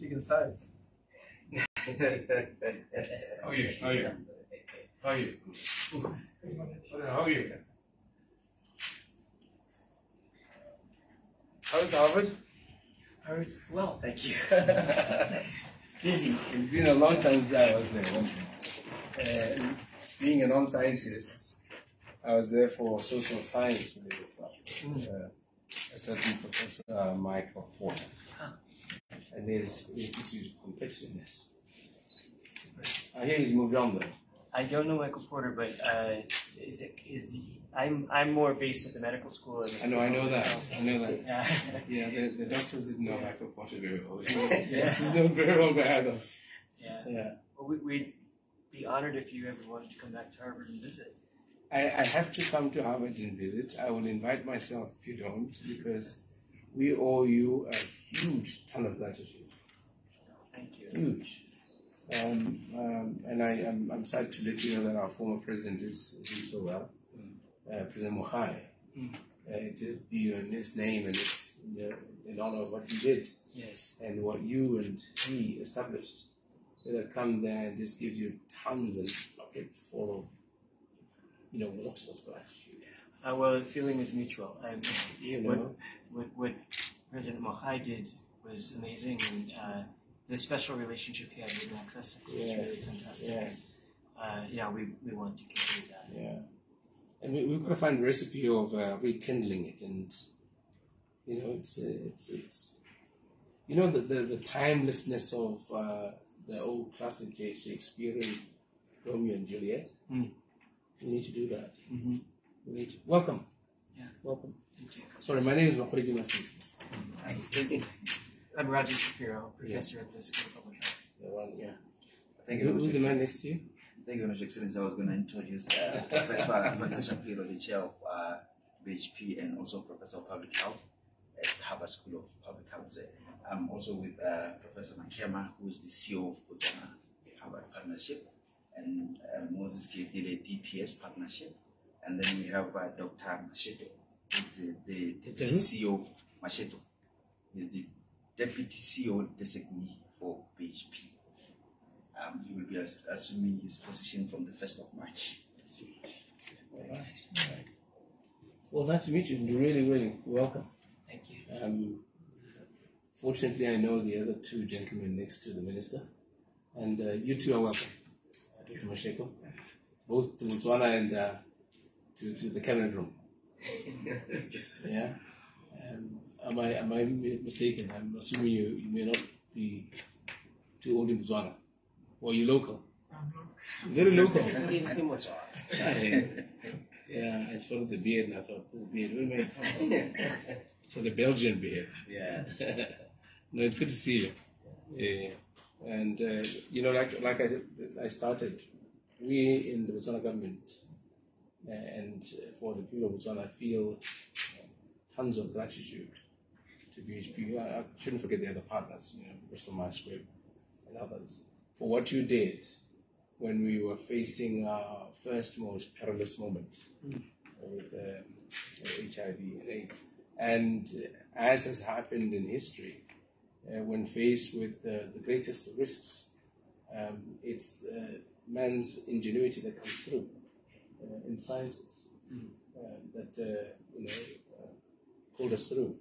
taking sides. How are you? How are you? How are you? How are you? How's Harvard? Harvard's well, thank you. Busy. It's been a long time since I was there. Uh, being a non-scientist, I was there for social science related stuff. Uh, a certain Professor uh, Michael Porter and his Institute of Competitiveness. I hear he's moved on though. I don't know Michael Porter, but uh, is it is he, I'm I'm more based at the medical school. I know, I know that. I know that. Yeah. Yeah, the, the doctors didn't know Michael Porter very well. Yeah. He's very well by others. yeah. Yeah. Well, we, we'd be honored if you ever wanted to come back to Harvard and visit. I, I have to come to Harvard and visit. I will invite myself if you don't, because we owe you a huge ton of gratitude. Thank you. Huge. Um, um, and I, I'm, I'm sad to let you know that our former president is doing so well, uh, President Mogae. Mm. Uh, it did be in his name and it's in, uh, in honor of what he did Yes. and what you and he established. That come there and just gives you tons and bucket full of, you know, lots of gratitude. Uh, well, the feeling is mutual. You what, know, what, what President Mogae did was amazing, and uh, the special relationship he had with Max Essex was Yes, really fantastic. yes. Uh, yeah, we, we want to continue that. Yeah. And we, we've got to find a recipe of uh, rekindling it. And, you know, it's, it's, it's you know, the, the, the timelessness of uh, the old classic Shakespearean Romeo and Juliet. Mm. We need to do that. Mm-hmm. We. Welcome. Yeah. Welcome. Thank you. Sorry, my name is Mokgweetsi Masisi. I'm Roger Shapiro, professor at the School of Public Health. The one- Yeah. Thank you very who's much, the man next to you? Thank you very much, Excellency. I was going to introduce uh, Professor Michael Shapiro, the chair of uh, BHP and also Professor of Public Health at Harvard School of Public Health. I'm also with uh, Professor Makhema, who is the CEO of Botswana Harvard Partnership, and uh, Moses Keetile DPS Partnership. And then we have uh, Dr. Masheto, who's the, the Deputy? CEO, Masheto, is the Deputy CEO designee for BHP. Um, he will be as- assuming his position from the 1st of March. All right. All right. Well, nice to meet you. You're really, really welcome. Thank you. Um, fortunately, I know the other two gentlemen next to the minister, and uh, you two are welcome, uh, Dr. Masheto, both to Botswana and uh, to, to the cabinet room. Yeah. Um, am I am I mistaken? I'm assuming you, you may not be too old in Botswana, or you local? I'm local. Very local. Aye. yeah, I saw the beard and I thought, this is beard. Where am I from? So the Belgian beard. Yes. no, it's good to see you. Yeah. And uh, you know, like like I I started, we in the Botswana government and for the people of Botswana I feel tons of gratitude to BHP. I, I shouldn't forget the other partners, you know, Bristol Myers Squibb and others, for what you did when we were facing our first most perilous moment with um, HIV and AIDS. And as has happened in history, uh, when faced with uh, the greatest risks, um, it's uh, man's ingenuity that comes through in sciences uh, that uh, you know uh, pulled us through,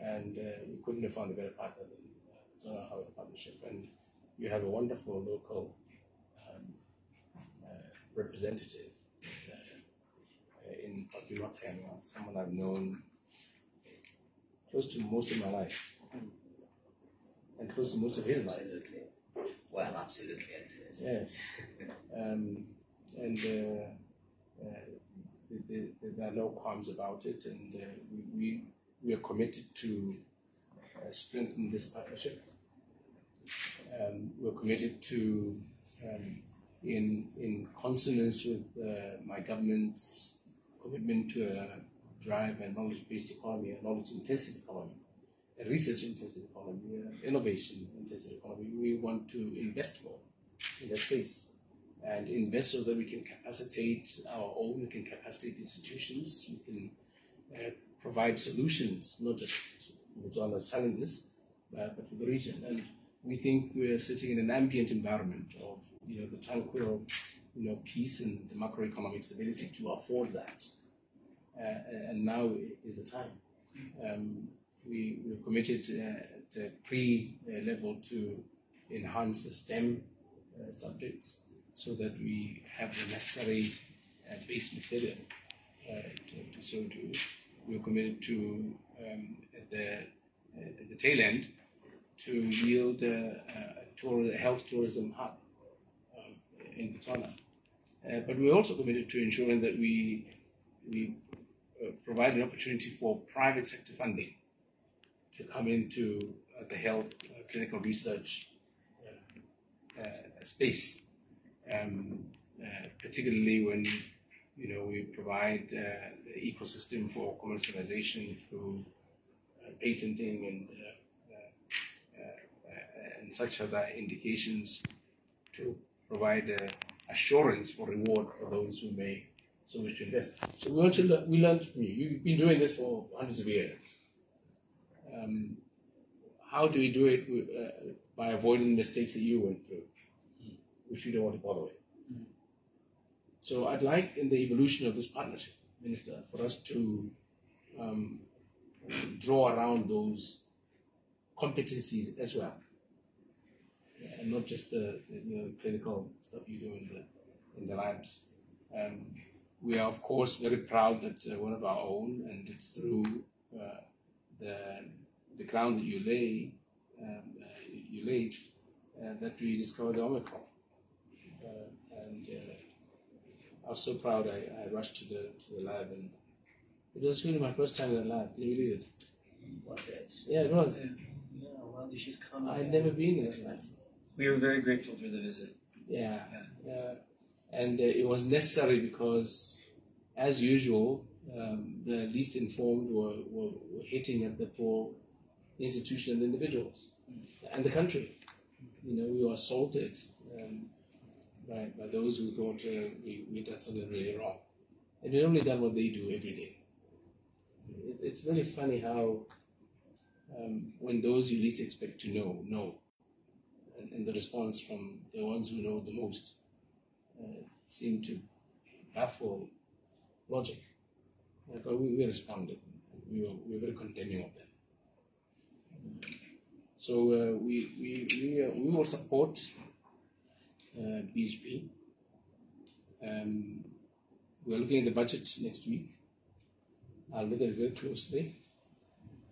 and uh, we couldn't have found a better partner than uh, Zona Harvard Partnership. And you have a wonderful local um, uh, representative uh, uh, in Papua someone I've known close to most of my life, and close to most of his life. Absolutely. Well, absolutely. Yes. Yes. Um, and uh, uh, the, the, the, there are no qualms about it, and uh, we, we, we are committed to uh, strengthen this partnership. Um, we're committed to, um, in, in consonance with my government's commitment to a drive a knowledge-based economy, a knowledge-intensive economy, a research-intensive economy, an innovation-intensive economy. We want to invest more in that space and invest so that we can capacitate our own, we can capacitate institutions, we can uh, provide solutions, not just for Botswana's challenges, uh, but for the region. And we think we're sitting in an ambient environment of you know the tranquil you know peace and the macroeconomic stability to afford that. Uh, and now is the time. Um, we, we're committed uh, at the pre-level to enhance the STEM uh, subjects so that we have the necessary uh, base material uh, to, to so do. We're committed to um, at the at the tail end to yield a, tour, a health tourism hub in Botswana. Uh, but we're also committed to ensuring that we we uh, provide an opportunity for private sector funding to come into uh, the health uh, clinical research uh, space, um, particularly when you know we provide the ecosystem for commercialization through patenting and and such other indications to provide uh, assurance for reward for those who may so wish to invest. So we want to le- we learned from you. You've been doing this for hundreds of years. Um, how do we do it uh, by avoiding mistakes that you went through, which you don't want to bother with? So I'd like, in the evolution of this partnership, Minister, for us to um, draw around those competencies as well, and not just the, you know clinical stuff you do in the in the labs. Um, we are of course very proud that uh, one of our own, and it's through uh, the the ground that you lay, um, uh, you laid, uh, that we discovered the Omicron. Uh, I was so proud. I, I rushed to the to the lab, and it was really my first time in the lab. Can you believe it? Was it? Yeah, it was. Yeah, well, you should come. I'd never been in it. We were very grateful for the visit. Yeah, yeah. and uh, it was necessary because, as usual, um, the least informed were, were, were, hitting at the poor institution and individuals and the country. You know, we were assaulted um, by, by those who thought uh, we, we done something really wrong. And we'd only done what they do every day. It, it's really funny how um, when those you least expect to know, know. And, and the response from the ones who know the most uh, seem to baffle logic. But we, we responded. We were, we were very condemning of them. So uh, we we we, uh, we will support uh, BHP. Um, we're looking at the budget next week. I'll look at it very closely.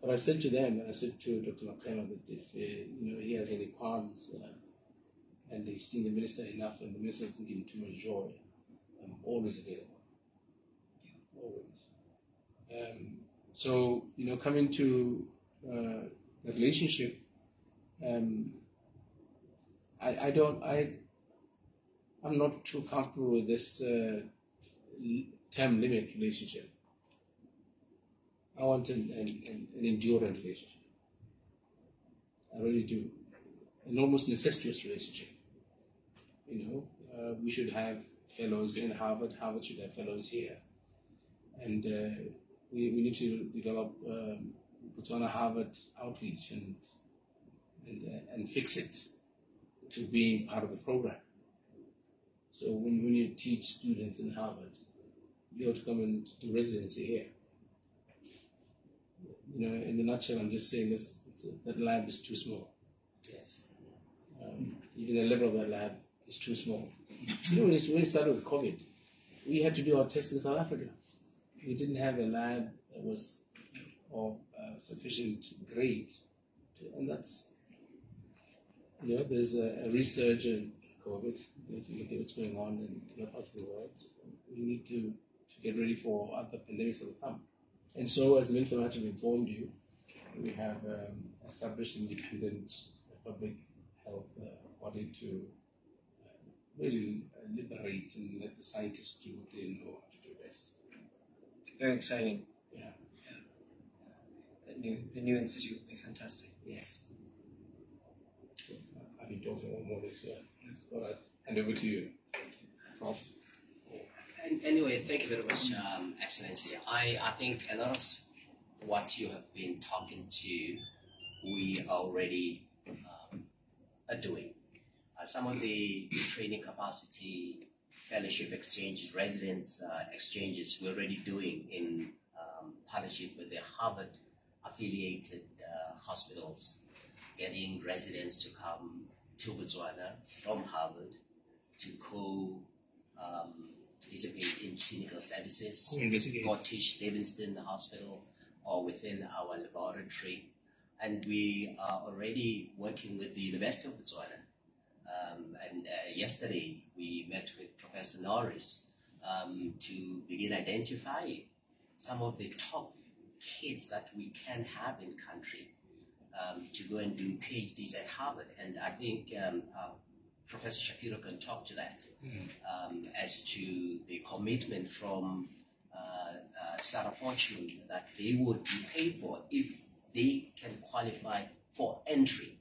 But I said to them, and I said to Dr. Makhema that if uh, you know he has any qualms uh, and he's seen the minister enough and the minister doesn't give him too much joy, I'm always available. Always. Um, so, you know, coming to uh, the relationship, um, I, I don't, I, I'm not too comfortable with this uh, term limit relationship. I want an, an, an enduring relationship. I really do. An almost incestuous relationship. You know, uh, we should have fellows in Harvard, Harvard should have fellows here. And uh, we, we need to develop um, Botswana Harvard outreach and and, uh, and fix it to being part of the program. So when, when you teach students in Harvard, you have to come and do residency here. You know, in a nutshell, I'm just saying this, that lab is too small. Yes. Um, even the level of that lab is too small. You know, when we started with COVID, we had to do our tests in South Africa. We didn't have a lab that was of uh, sufficient grade, to, and that's you know there's a, a COVID. You to look at what's going on in other parts of the world. We need to, to get ready for other pandemics that will come. And so, as the Minister might have informed you, we have um, established an independent public health uh, body to uh, really uh, liberate and let the scientists do what they know how to do best. Very exciting. Yeah. The new the new institute will be fantastic. Yes. So, uh, I've been talking all morning, so all right. Hand over to you, Prof. And anyway, thank you very much, um, Excellency. I, I think a lot of what you have been talking to, we already um, are doing some of the training capacity fellowship exchanges, residence uh, exchanges we're already doing in um, partnership with the Harvard affiliated uh, hospitals, getting residents to come to Botswana from Harvard to co um, participate in clinical services. Scottish Livingstone Hospital, or within our laboratory. And we are already working with the University of Botswana. Um, and uh, yesterday we met with Professor Norris um, to begin identifying some of the top kids that we can have in country um, to go and do PhDs at Harvard. And I think um, uh, Professor Shapiro can talk to that um, as to the commitment from uh, uh, Sarah Fortune that they would be paid for if they can qualify for entry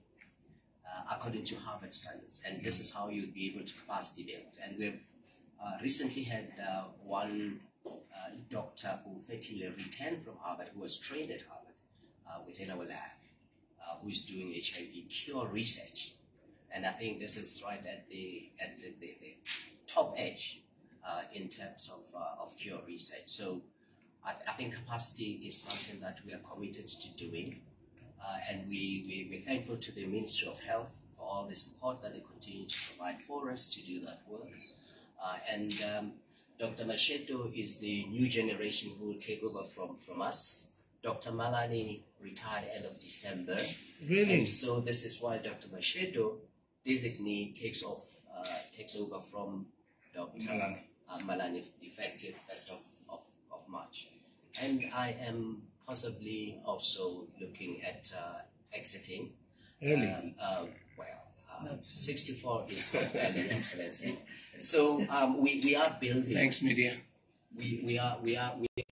uh, according to Harvard standards. And this is how you'd be able to capacity build. And we've uh, recently had uh, one uh, doctor who effectively returned from Harvard, who was trained at Harvard uh, within our lab, uh, who is doing HIV cure research. And I think this is right at the at the, the, the top edge uh, in terms of, uh, of cure research. So I, I think capacity is something that we are committed to doing. Uh, and we, we, we're thankful to the Ministry of Health for all the support that they continue to provide for us to do that work. Uh, and um, Dr. Masheto is the new generation who will take over from, from us. Dr. Mmalane retired end of December. Really? And so this is why Dr. Masheto, designee, takes off, uh, takes over from Dr. Mmalane. Uh, Mmalane, effective first of, of, of March. And I am possibly also looking at uh, exiting. Early. Um, um, well, um, 64 is early, Excellency. So um, we, we are building. Thanks, media. We, we are we are we